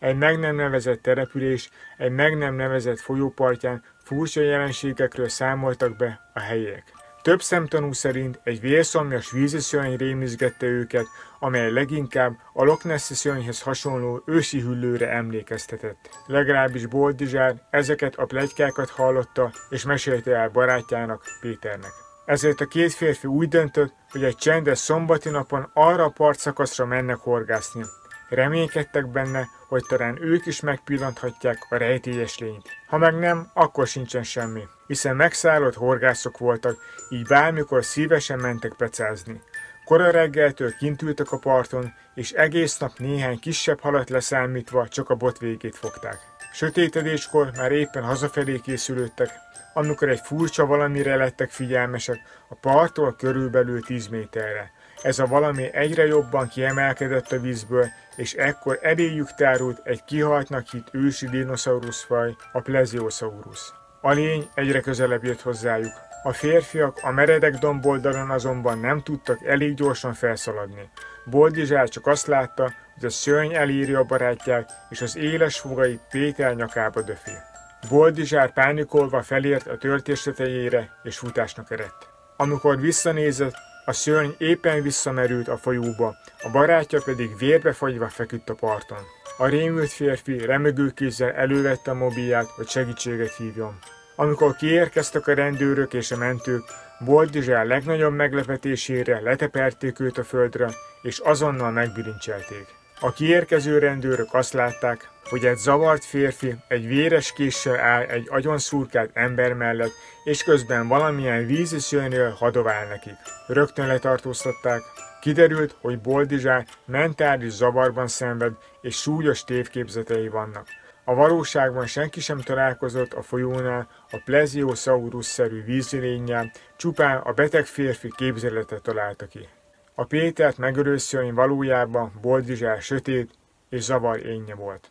egy meg nem nevezett település, egy meg nem nevezett folyópartján furcsa jelenségekről számoltak be a helyiek. Több szemtanú szerint egy vérszomjas víziszörny rémizgette őket, amely leginkább a Loch Nessi szörnyhez hasonló ősi hüllőre emlékeztetett. Legalábbis Boldizsár ezeket a plegykákat hallotta és mesélte el barátjának, Péternek. Ezért a két férfi úgy döntött, hogy egy csendes szombati napon arra a partszakaszra mennek horgászni. Reménykedtek benne, hogy talán ők is megpillanthatják a rejtélyes lényt. Ha meg nem, akkor sincsen semmi, hiszen megszállott horgászok voltak, így bármikor szívesen mentek pecázni. Kora reggeltől kint ültek a parton, és egész nap néhány kisebb halat leszámítva csak a bot végét fogták. Sötétedéskor már éppen hazafelé készülődtek, amikor egy furcsa valamire lettek figyelmesek a parttól körülbelül 10 méterre. Ez a valami egyre jobban kiemelkedett a vízből, és ekkor eléjük tárult egy kihaltnak hit ősi dinoszauruszfaj, a Plesiosaurus. A lény egyre közelebb jött hozzájuk. A férfiak a meredek domboldalon azonban nem tudtak elég gyorsan felszaladni. Boldizsár csak azt látta, hogy a szörny elírja a barátját, és az éles fogai Péter nyakába döfi. Boldizsár pánikolva felért a töltés tetejére, és futásnak eredt. Amikor visszanézett, a szörny éppen visszamerült a folyóba, a barátja pedig vérbe fagyva feküdt a parton. A rémült férfi remegő kézzel elővette a mobilját, hogy segítséget hívjon. Amikor kiérkeztek a rendőrök és a mentők, Boldizsár legnagyobb meglepetésére leteperték őt a földre, és azonnal megbilincselték. A kiérkező rendőrök azt látták, hogy egy zavart férfi egy véres késsel áll egy agyonszurkált ember mellett, és közben valamilyen vízi szőnyről hadovál nekik. Rögtön letartóztatták. Kiderült, hogy Boldizsár mentális zavarban szenved, és súlyos tévképzetei vannak. A valóságban senki sem találkozott a folyónál a plesiosaurus-szerű vízilényel, csupán a beteg férfi képzeletet találta ki. A Pétert megölő valójában Boldizsár sötét és zavar énje volt.